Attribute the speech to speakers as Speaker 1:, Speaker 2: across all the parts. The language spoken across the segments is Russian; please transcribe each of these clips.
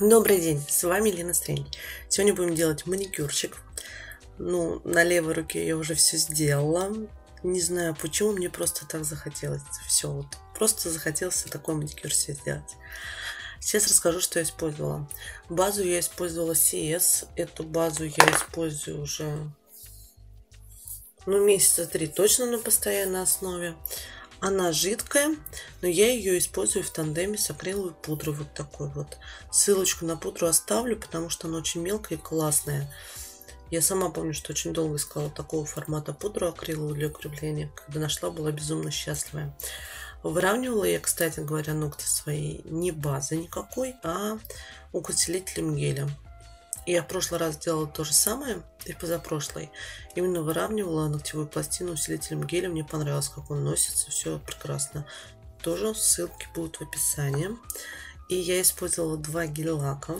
Speaker 1: Добрый день, с вами Лена Стрень. Сегодня будем делать маникюрчик. Ну, на левой руке я уже все сделала. Не знаю почему, мне просто так захотелось. Все, вот просто захотелось такой маникюр себе сделать. Сейчас расскажу, что я использовала. Базу я использовала CS. Эту базу я использую уже ну, месяца три точно на постоянной основе. Она жидкая, но я ее использую в тандеме с акриловой пудрой. Вот такой вот. Ссылочку на пудру оставлю, потому что она очень мелкая и классная. Я сама помню, что очень долго искала такого формата пудру акриловую для укрепления. Когда нашла, была безумно счастливая. Выравнивала я, кстати говоря, ногти свои не базой никакой, а укрепителем гелем. Я в прошлый раз делала то же самое, и позапрошлой. Именно выравнивала ногтевую пластину усилителем геля. Мне понравилось, как он носится. Все прекрасно. Тоже ссылки будут в описании. И я использовала два гель-лака.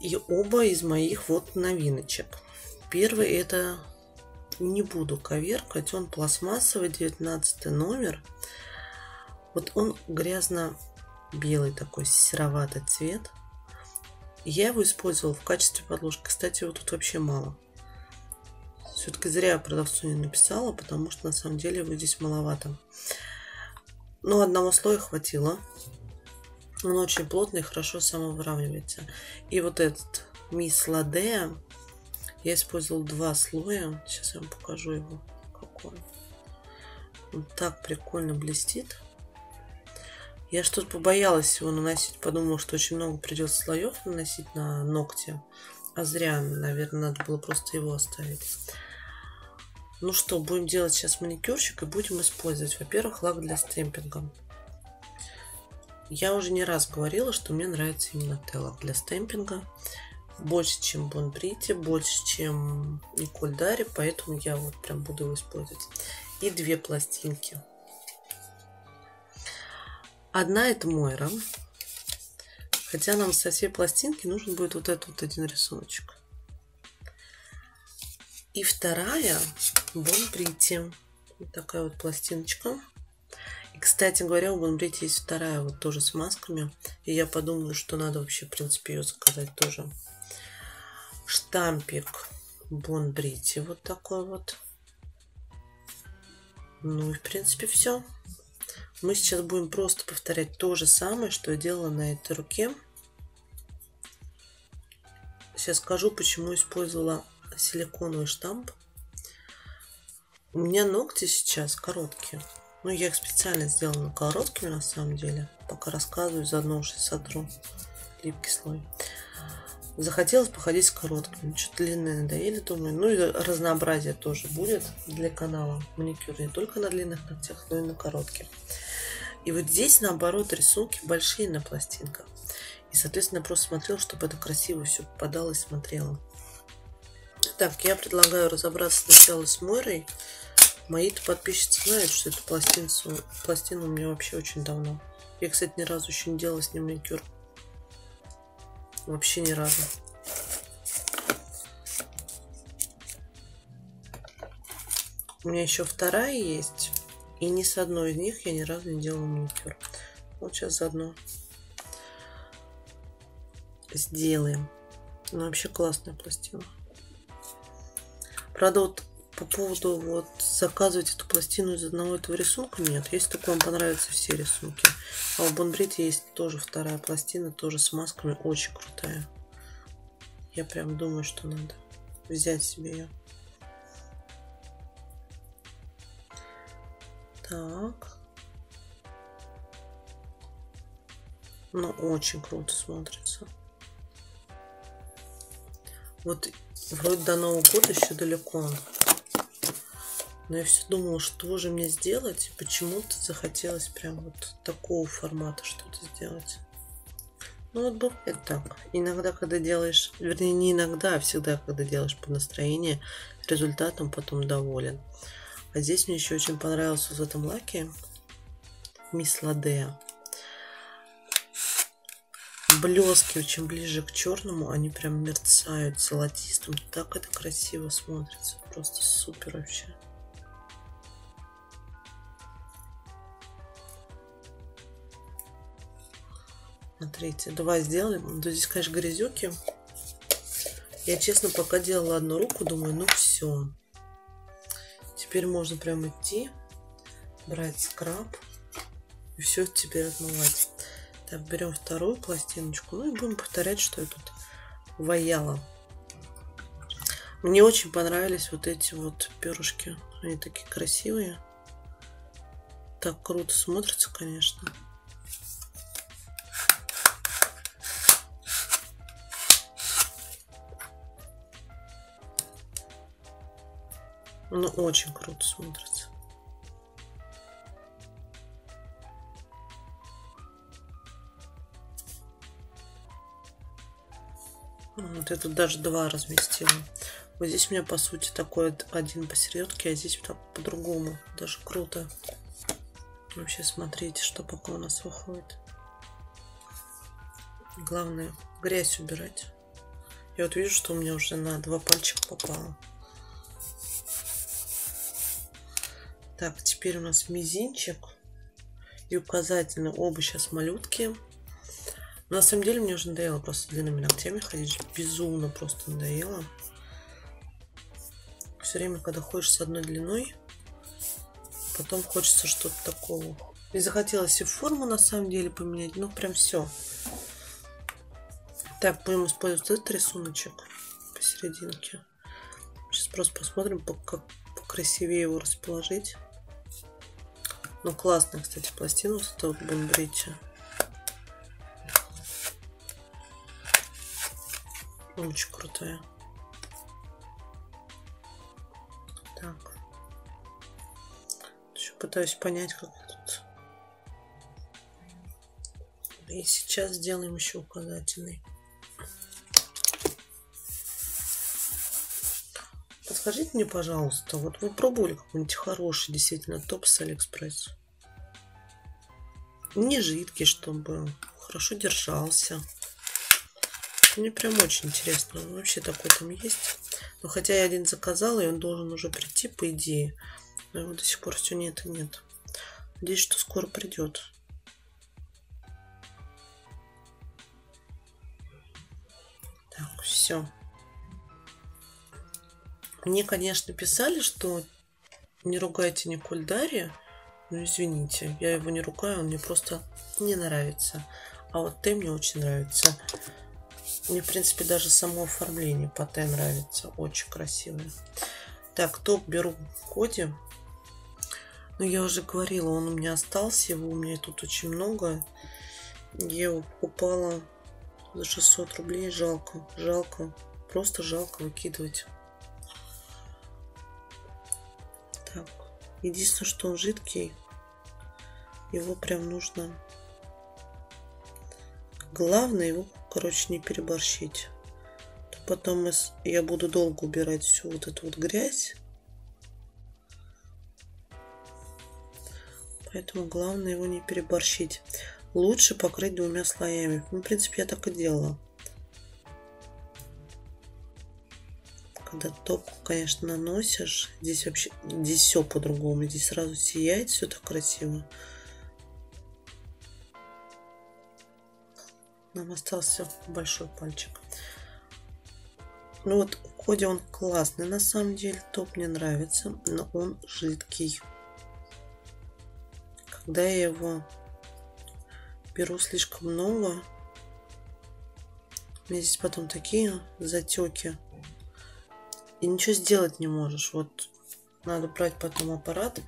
Speaker 1: И оба из моих вот новиночек. Первый это не буду коверкать. Он пластмассовый, 19 номер. Вот он грязно-белый такой, сероватый цвет. Я его использовала в качестве подложки. Кстати, его тут вообще мало. Все-таки зря я продавцу не написала, потому что на самом деле его здесь маловато. Но одного слоя хватило. Он очень плотный хорошо самовыравнивается. И вот этот Мисс Ладея я использовала два слоя. Сейчас я вам покажу его. Какой. Он так прикольно блестит. Я что-то побоялась его наносить, подумала, что очень много придется слоев наносить на ногти. А зря, наверное, надо было просто его оставить. Ну что, будем делать сейчас маникюрчик и будем использовать, во-первых, лак для стемпинга. Я уже не раз говорила, что мне нравится именно лак для стемпинга. Больше, чем Бон Брити, больше, чем Николь Дари, поэтому я вот прям буду его использовать. И две пластинки. Одна это Мойра. Хотя нам со всей пластинки нужен будет вот этот вот один рисуночек. И вторая Бон Брити. Вот такая вот пластиночка. И, кстати говоря, у Бон Брити есть вторая вот тоже с масками. И я подумала, что надо вообще, в принципе, ее заказать тоже. Штампик Бон Брити. Вот такой вот. Ну и, в принципе, все. Мы сейчас будем просто повторять то же самое, что я делала на этой руке. Сейчас скажу, почему использовала силиконовый штамп. У меня ногти сейчас короткие. Ну, я их специально сделала короткими, на самом деле. Пока рассказываю, заодно уже сотру липкий слой. Захотелось походить с короткими. Что-то длинные надоели, думаю. Ну и разнообразие тоже будет для канала маникюр. Не только на длинных ногтях, но и на коротких. И вот здесь, наоборот, рисунки большие на пластинках. И, соответственно, просто смотрела, чтобы это красиво все попадало и смотрела. Так, я предлагаю разобраться сначала с Мойрой. Мои-то подписчицы знают, что эту пластину, пластину у меня вообще очень давно. Я, кстати, ни разу еще не делала с ним маникюр. Вообще ни разу. У меня еще вторая есть. И ни с одной из них я ни разу не делала маникюр. Вот сейчас заодно сделаем. Ну, вообще классная пластина. Правда, вот по поводу вот заказывать эту пластину из одного этого рисунка нет. Если только вам понравятся все рисунки. А у Бонбрит есть тоже вторая пластина, тоже с масками, очень крутая. Я прям думаю, что надо взять себе ее. Так. Ну, очень круто смотрится. Вот вроде до Нового года еще далеко. Но я все думала, что же мне сделать. Почему-то захотелось прям вот такого формата что-то сделать. Ну вот бывает так. Иногда, когда делаешь, вернее не иногда, а всегда, когда делаешь по настроению, результатом потом доволен. А здесь мне еще очень понравился в этом лаке Мисс Ладея. Блески очень ближе к черному, они прям мерцают золотистым. Так это красиво смотрится. Просто супер вообще. Смотрите, два сделали. Ну, здесь, конечно, грязюки. Я, честно, пока делала одну руку, думаю, ну все. Теперь можно прям идти, брать скраб и все теперь отмывать. Так, берем вторую пластиночку, ну и будем повторять, что я тут ваяла. Мне очень понравились вот эти вот перышки. Они такие красивые. Так круто смотрится, конечно. Ну, очень круто смотрится. Вот это даже два разместила. Вот здесь у меня, по сути, такой один посередке, а здесь так по-другому. Даже круто. Вообще, смотрите, что пока у нас выходит. Главное, грязь убирать. Я вот вижу, что у меня уже на два пальчика попало. Так, теперь у нас мизинчик и указательный. Оба сейчас малютки. На самом деле мне уже надоело просто длинными ногтями ходить. Безумно просто надоело. Все время, когда ходишь с одной длиной, потом хочется что-то такого. И захотелось и форму на самом деле поменять. Ну, прям все. Так, будем использовать этот рисуночек посерединке. Сейчас просто посмотрим, как покрасивее его расположить. Ну, классная, кстати, пластина с этого Бенбриджа. Очень крутая. Так. Еще пытаюсь понять, как тут. И сейчас сделаем еще указательный. Подскажите мне, пожалуйста, вот вы пробовали какой-нибудь хороший действительно топ с Алиэкспресс? Не жидкий, чтобы хорошо держался. Мне прям очень интересно. Вообще такой там есть. Но хотя я один заказала, и он должен уже прийти, по идее. Но его до сих пор все нет и нет. Надеюсь, что скоро придет. Так, все. Мне, конечно, писали, что не ругайте Николь Дарья. Ну, извините, я его не ругаю, он мне просто не нравится. А вот ты мне очень нравится. Мне, в принципе, даже само оформление по Т нравится. Очень красивое. Так, топ беру Коди. Ну, я уже говорила, он у меня остался. Его у меня тут очень много. Я его покупала за 600 рублей. Жалко, жалко. Просто жалко выкидывать. Так. Единственное, что он жидкий. Его прям нужно Главное его, короче, не переборщить. То потом я буду долго убирать всю вот эту вот грязь. Поэтому главное его не переборщить. Лучше покрыть двумя слоями. Ну, в принципе, я так и делала. Когда топку, конечно, наносишь, здесь вообще, здесь все по-другому. Здесь сразу сияет, все так красиво. Нам остался большой пальчик. Ну вот, Коди он классный. На самом деле, топ мне нравится, но он жидкий. Когда я его беру слишком много, у меня здесь потом такие затеки. И ничего сделать не можешь. Вот надо брать потом аппарат.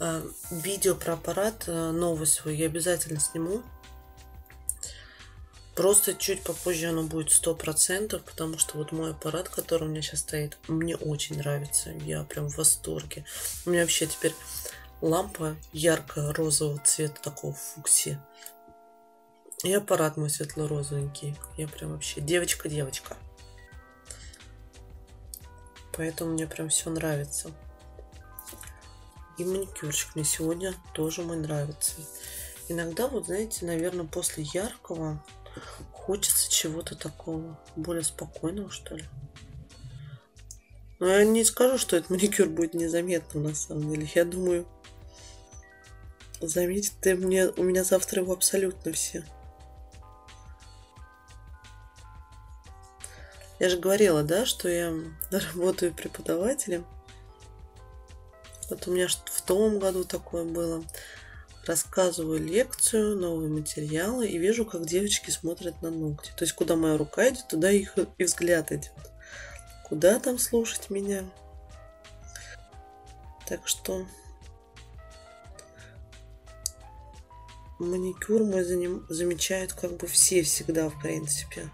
Speaker 1: А, видео про аппарат э, новый свой я обязательно сниму. Просто чуть попозже оно будет сто процентов, потому что вот мой аппарат, который у меня сейчас стоит, мне очень нравится. Я прям в восторге. У меня вообще теперь лампа ярко-розового цвета, такого фукси. И аппарат мой светло-розовенький. Я прям вообще девочка-девочка. Поэтому мне прям все нравится. И маникюрчик мне сегодня тоже мой нравится. Иногда, вот знаете, наверное, после яркого Хочется чего-то такого более спокойного, что ли. Но я не скажу, что этот маникюр будет незаметным на самом деле. Я думаю, заметит ты мне, у меня завтра его абсолютно все. Я же говорила, да, что я работаю преподавателем. Вот у меня в том году такое было. Рассказываю лекцию, новые материалы и вижу, как девочки смотрят на ногти. То есть, куда моя рука идет, туда их и взгляд идет. Куда там слушать меня? Так что маникюр мой замечают как бы все всегда, в принципе.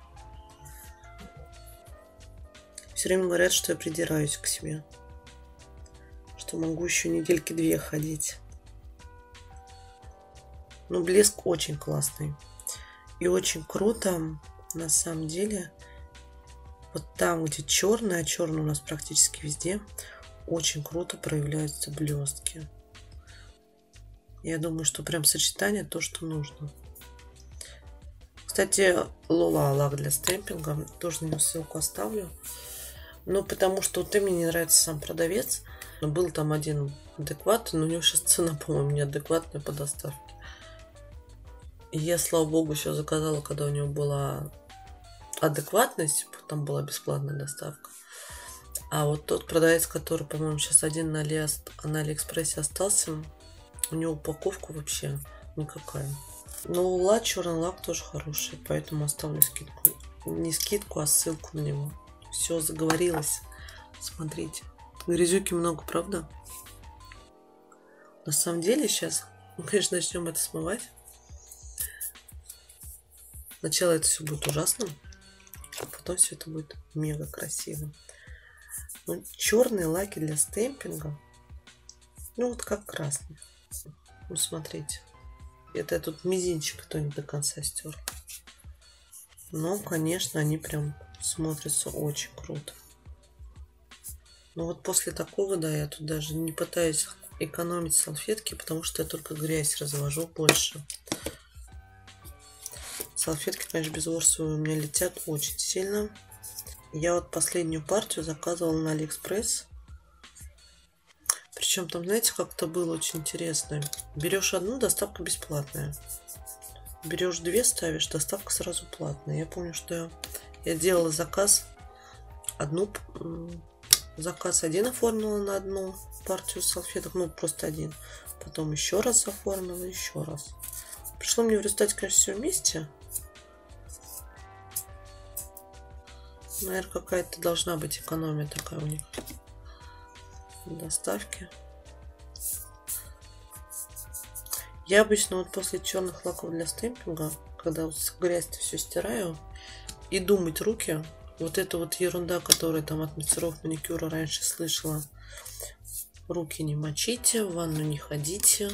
Speaker 1: Все время говорят, что я придираюсь к себе. Что могу еще недельки две ходить. Но блеск очень классный. И очень круто, на самом деле, вот там, где черное, а черное у нас практически везде, очень круто проявляются блестки. Я думаю, что прям сочетание то, что нужно. Кстати, Лола лак для стемпинга. Тоже на него ссылку оставлю. Ну, потому что вот мне не нравится сам продавец. Но был там один адекватный, но у него сейчас цена, по-моему, неадекватная по доставке. И я, слава богу, еще заказала, когда у него была адекватность, там была бесплатная доставка. А вот тот продавец, который, по-моему, сейчас один на, Али, на Алиэкспрессе остался, у него упаковка вообще никакая. Но лак, черный лак тоже хороший, поэтому оставлю скидку. Не скидку, а ссылку на него. Все, заговорилось. Смотрите. Грязюки много, правда? На самом деле сейчас, мы, конечно, начнем это смывать. Сначала это все будет ужасным, а потом все это будет мега красивым. Ну, черные лаки для стемпинга, ну вот как красный. Ну, смотрите. Это я тут мизинчик кто-нибудь до конца стер. Но, конечно, они прям смотрятся очень круто. Но вот после такого, да, я тут даже не пытаюсь экономить салфетки, потому что я только грязь развожу больше. Салфетки, конечно, безворсовые у меня летят очень сильно. Я вот последнюю партию заказывала на Алиэкспресс. Причем там, знаете, как-то было очень интересно. Берешь одну, доставка бесплатная. Берешь две, ставишь, доставка сразу платная. Я помню, что я, я делала заказ одну заказ один оформила на одну партию салфеток, ну просто один. Потом еще раз оформила, еще раз. Пришло мне в результате, конечно, все вместе. Наверное, какая-то должна быть экономия такая у них. Доставки. Я обычно вот после черных лаков для стемпинга, когда вот грязь все стираю, и думать руки, вот эта вот ерунда, которая там от мастеров маникюра раньше слышала, руки не мочите, в ванну не ходите,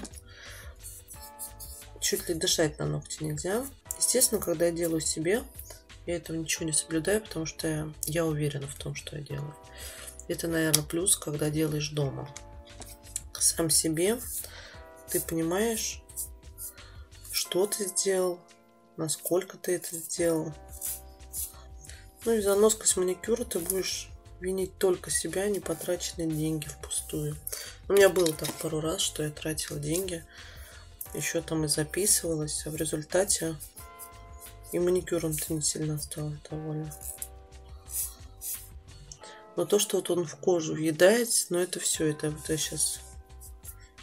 Speaker 1: чуть ли дышать на ногти нельзя. Естественно, когда я делаю себе, я этого ничего не соблюдаю, потому что я, я уверена в том, что я делаю. Это, наверное, плюс, когда делаешь дома. Сам себе ты понимаешь, что ты сделал, насколько ты это сделал. Ну и за носкость маникюра ты будешь винить только себя, не потраченные деньги впустую. У меня было так пару раз, что я тратила деньги, еще там и записывалась, а в результате и маникюром-то не сильно осталось довольно. Но то, что вот он в кожу въедается, но это все. Это вот я сейчас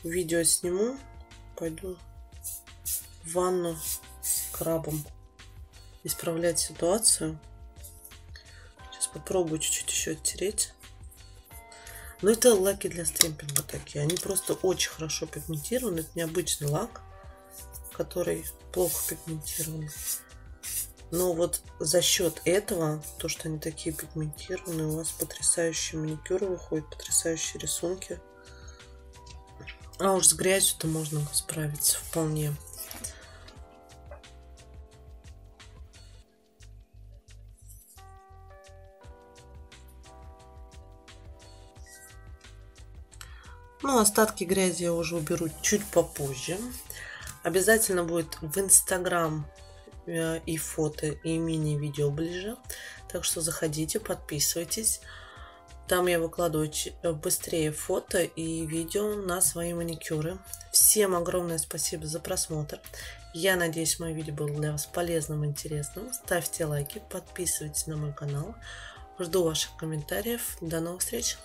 Speaker 1: видео сниму. Пойду в ванну крабом исправлять ситуацию. Попробую чуть-чуть еще оттереть. Но это лаки для стемпинга такие. Они просто очень хорошо пигментированы. Это необычный лак, который плохо пигментирован. Но вот за счет этого, то, что они такие пигментированные, у вас потрясающие маникюры выходят, потрясающие рисунки. А уж с грязью-то можно справиться вполне. Ну, остатки грязи я уже уберу чуть попозже. Обязательно будет в Инстаграм Э, и фото, и мини-видео ближе. Так что заходите, подписывайтесь. Там я выкладываю э, быстрее фото и видео на свои маникюры. Всем огромное спасибо за просмотр. Я надеюсь, мое видео было для вас полезным и интересным. Ставьте лайки, подписывайтесь на мой канал. Жду ваших комментариев. До новых встреч!